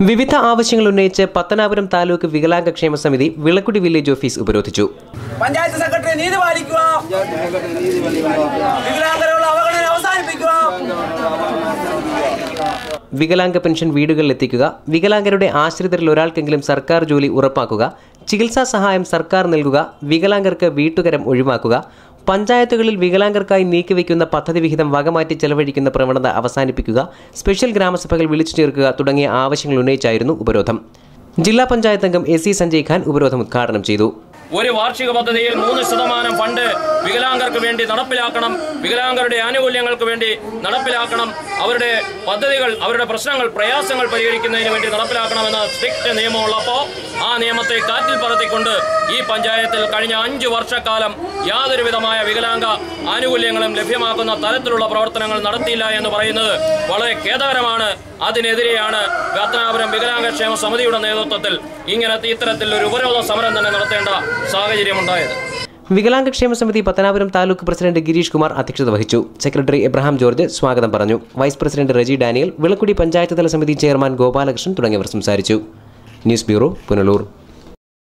വിവിധ ആവശ്യങ്ങൾ ഉന്നയിച്ച് പത്തനാപുരം താലൂക്ക് വികലാംഗ ക്ഷേമ സമിതി വിളക്കുടി വില്ലേജ് ഓഫീസ് ഉപരോധിച്ചു. പഞ്ചായത്ത് സെക്രട്ടറി നീതി പാലിക്കുക വികലാംഗരുടെ അവഗണന അവസാനിപ്പിക്കുക വികലാംഗ പെൻഷൻ വീടുകളിൽ എത്തിക്കുക വികലാംഗരുടെ ആശ്രിതരിൽ ഒരാൾക്കെങ്കിലും സർക്കാർ ജോലി ഉറപ്പാക്കുക. ചികിത്സാ സഹായം സർക്കാർ നൽകുക. വികലാംഗർക്ക് വീട്ടുകരം ഒഴിവാക്കുക. പഞ്ചായത്തുകളിൽ വികലാംഗർക്കായി നീക്കിവയ്ക്കുന്ന പദ്ധതി വിഹിതം വകമാറ്റി ചെലവഴിക്കുന്ന പ്രവണത അവസാനിപ്പിക്കുക. സ്പെഷ്യൽ ഗ്രാമസഭകൾ വിളിച്ചു ചേർക്കുക തുടങ്ങിയ ആവശ്യങ്ങൾ ഉന്നയിച്ചായിരുന്നു ഉപരോധം. ജില്ലാ പഞ്ചായത്ത് അംഗം എ സി സഞ്ജയ് ഖാൻ ഉപരോധം ഉദ്ഘാടനം ചെയ്തു. ഒരു വാർഷിക പദ്ധതിയിൽ മൂന്ന് ശതമാനം ഫണ്ട് വികലാംഗർക്ക് വേണ്ടി നടപ്പിലാക്കണം വികലാംഗരുടെ ആനുകൂല്യങ്ങൾക്ക് വേണ്ടി നടപ്പിലാക്കണം അവരുടെ പദ്ധതികൾ അവരുടെ പ്രശ്നങ്ങൾ പ്രയാസങ്ങൾ പരിഹരിക്കുന്നതിന് വേണ്ടി നടപ്പിലാക്കണമെന്ന സ്ട്രിക്റ്റ് നിയമമുള്ളപ്പോൾ ആ നിയമത്തെ കാറ്റിൽ പറത്തിക്കൊണ്ട് ഈ പഞ്ചായത്തിൽ കഴിഞ്ഞ അഞ്ച് വർഷക്കാലം യാതൊരുവിധമായ വികലാംഗ ആനുകൂല്യങ്ങളും ലഭ്യമാക്കുന്ന തരത്തിലുള്ള പ്രവർത്തനങ്ങൾ നടത്തിയില്ല എന്ന് പറയുന്നത് വളരെ ഖേദകരമാണ്. അതിനെതിരെയാണ് പത്തനാപുരം വികലാംഗക്ഷേമ സമിതിയുടെ നേതൃത്വത്തിൽ ഇങ്ങനത്തെ ഇത്തരത്തിൽ ഒരു ഉപരോധ സമരം തന്നെ സാഹചര്യമുണ്ടായത്. വികലാംഗക്ഷേമ സമിതി പത്തനാപുരം താലൂക്ക് പ്രസിഡന്റ് ഗിരീഷ് കുമാർ അധ്യക്ഷത വഹിച്ചു. സെക്രട്ടറി എബ്രഹാം ജോർജ് സ്വാഗതം പറഞ്ഞു. Vice president Reji Daniel Vilakkudi panchayat തല സമിതി ചെയർമാൻ ഗോപാലകൃഷ്ണൻ തുടങ്ങിയവർ സംസാരിച്ചു. News bureau Punalur.